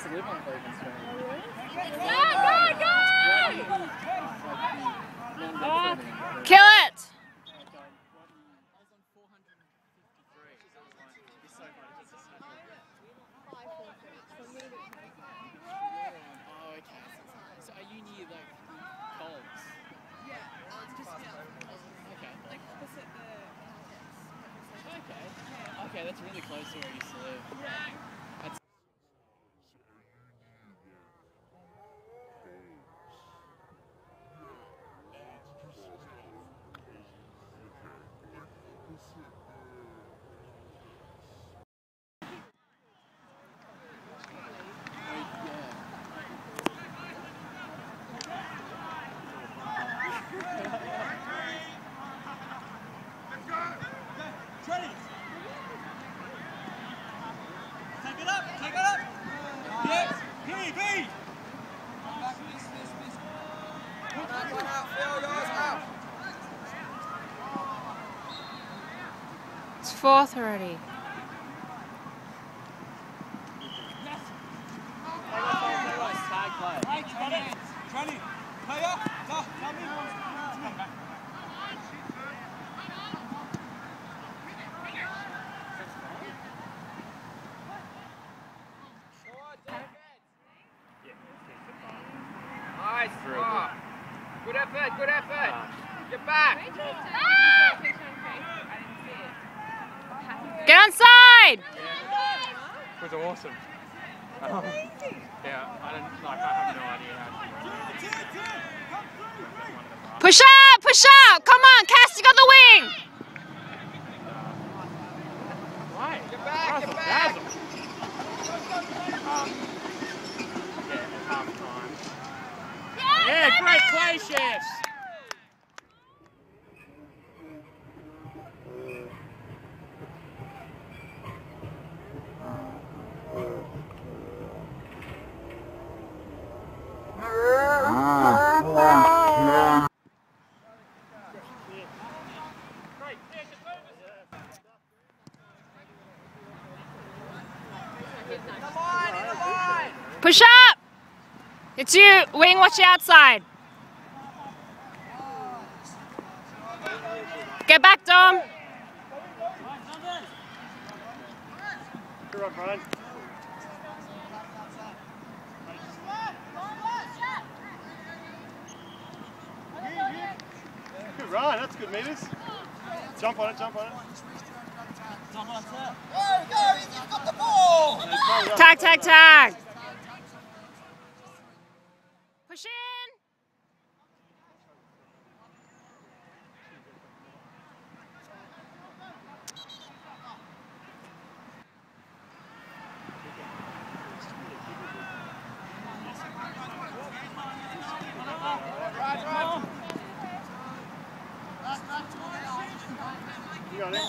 used to live on Cleveland Street. Kill it! Oh, are you near like Coles? Okay. Okay. Okay, that's really close to where you used to live. 4.30. on side! It was awesome. Um, yeah, I don't like. I have no idea how. to Push up! Push up! Come on, Cass, you got the wing! Why? Get back, get back. Um, yeah, half time. Yeah, great play, chefs. Push up! It's you, wing, watch the outside. Get back, Dom. Good run, Brian. Good run, that's good meters. Jump on it, jump on it. There we go. He's got the ball. Tag, tag, tag. Push in. You got it.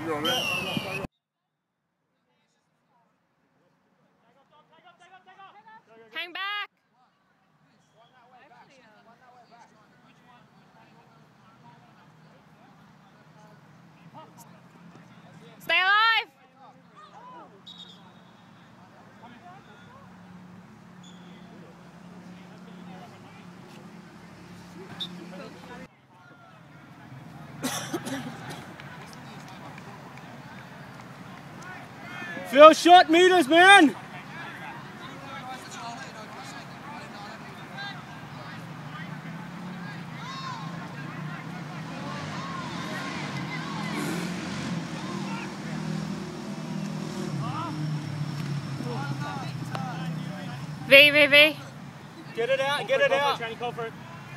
You got it. Hang back. Stay alive. Phil, short meters, man. V, V, V. Get it out, get it out. Trying to call for it.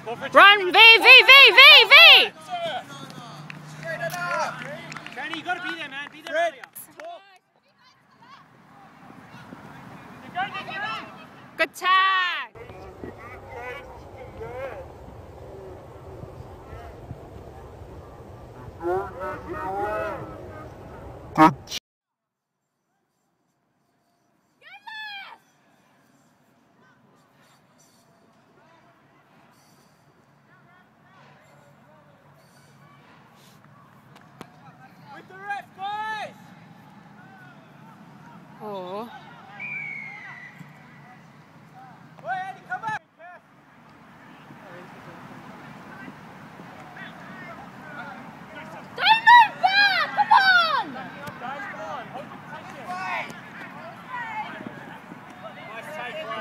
Call for it. Run, V, V, V, V, V. Kenny, you gotta be there, man. Be there Good tag! Good! With the ref, boys. Oh.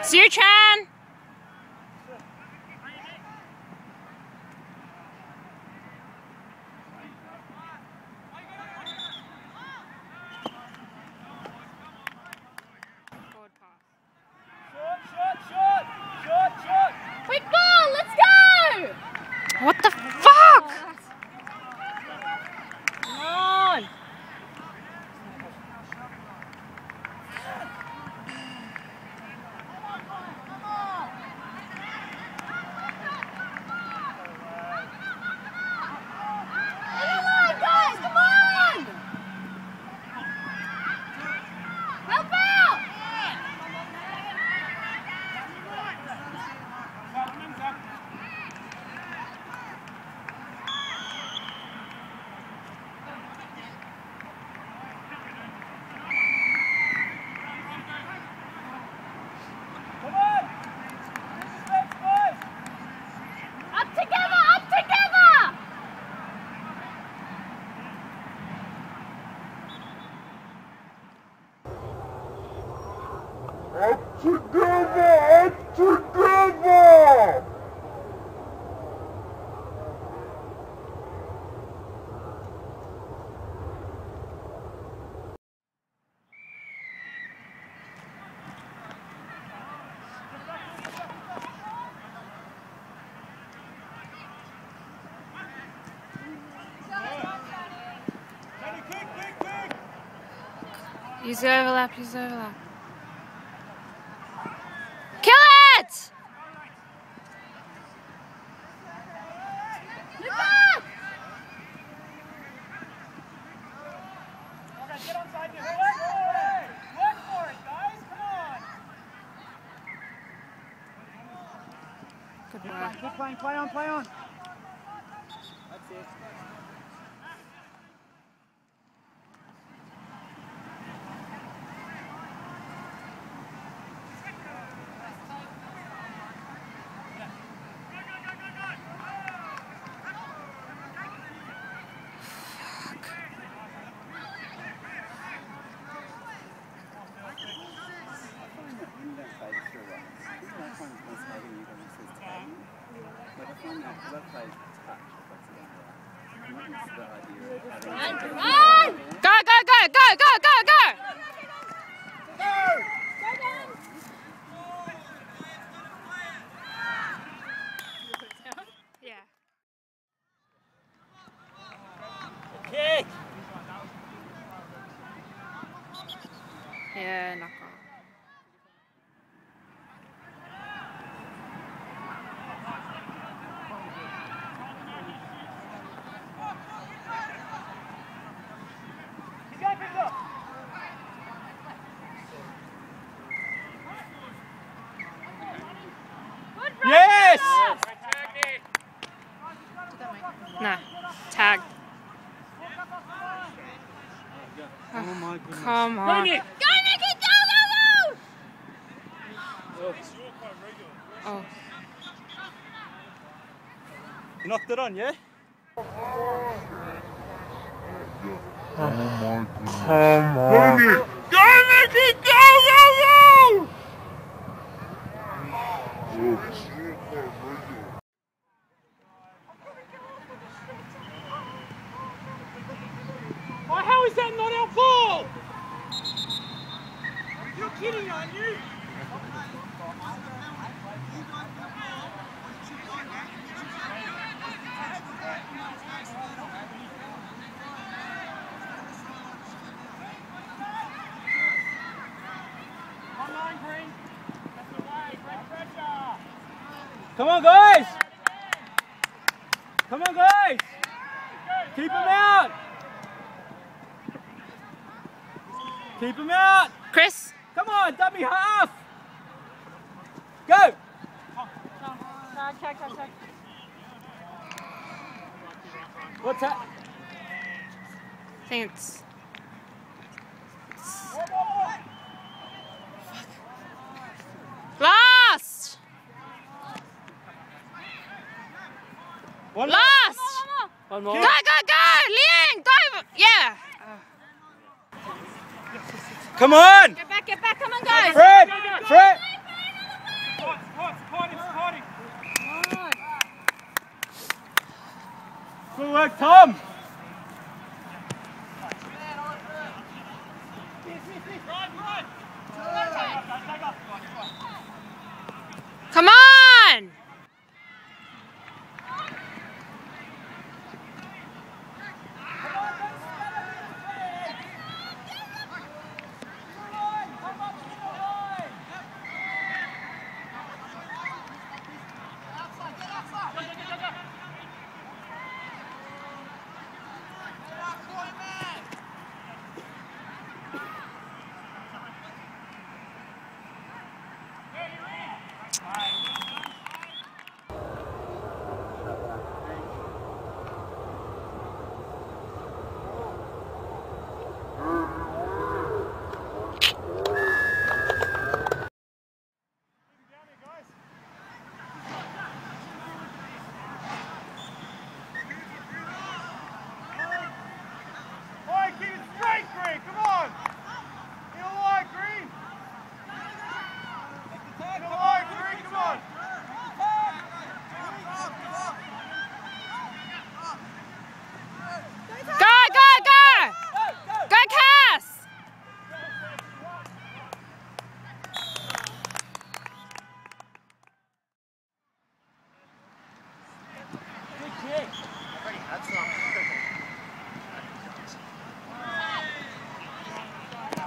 Ray. Suchan! Short, short, short! Short, short! Quick ball, let's go! What the fuck? Come on! Come on, guys, come on! Help out! Come on! Respect, guys! Up together! Up together! Together! Up together! Johnny, quick, quick, quick! Use the overlap, use the overlap. Kill it! Good. Keep playing, play on, play on. That's it. Run! Go, go, go, go, go, go, go! Yeah. Kick! Yeah, knock off. Keep going, Victor! Yes! No. Tag. Oh my goodness. Come on. Go, Nicky! Go, go, go! Oh. You knocked it on, yeah? Come on! Go, Nicky! Go, go, go! Why, how is that not our ball? You're kidding, aren't you? Online, Green. That's the way. Great pressure. Come on, guys. Come on, guys. Keep him out. Keep him out. Chris? Come on, dummy half. Go. What's that? think it's. Last! One more. Last! One more. Go, go, go! Liang! Dive! Yeah! Come on. Get back, get back, come on, guys! Fred. Fred. Good work, Tom. Come on! Oi, keep it straight, Green. Come on. In a line, Green. In a line, Green. Come on. Go, go, go! Go, Cass!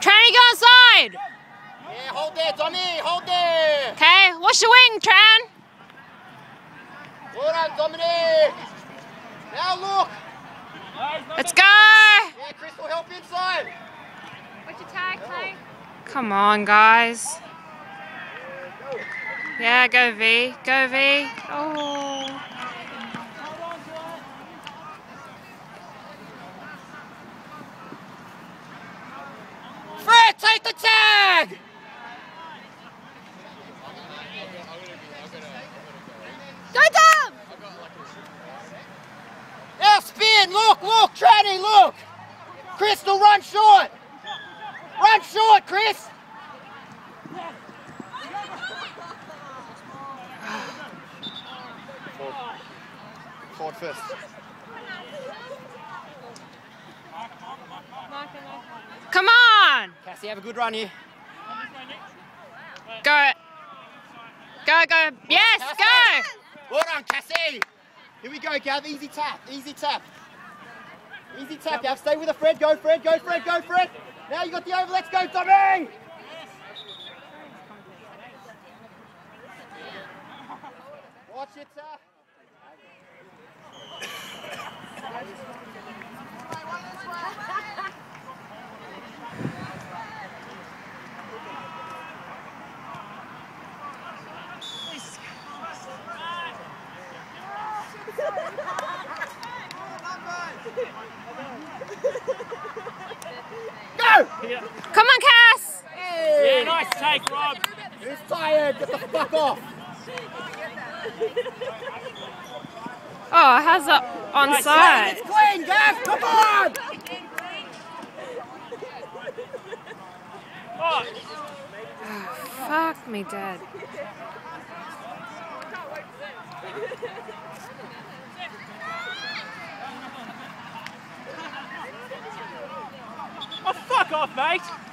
Tranny, go inside! Yeah, hold there, Tommy, hold there. Okay, what's your wing, Tran? Well done, Dominic. Now look. Let's go! Yeah, Chris will help inside. What's your tag, Clay? Come on, guys. Yeah, go V. Go V. Oh. Fred, take the tag. Go, Tom! Now spin. Look, look, Tranny, look. Crystal, run short. Run short, Chris. Forward first. Come on! Cassie, have a good run here. Go. Go, go. Yes, go! Well done, Cassie. Here we go, Gav. Easy tap. Easy tap. Easy tap, Gav. Stay with the Fred. Go, Fred. Go, Fred. Go, Fred. Now you got the over. Let's go, Tommy. Watch it, tap. Go! Come on, Cass! Yeah, nice take, Rob. Who's tired? Get the fuck off. Oh, how's that onside? It's clean, Gav. Come on. Oh, Fuck me dead. oh, fuck off, mate.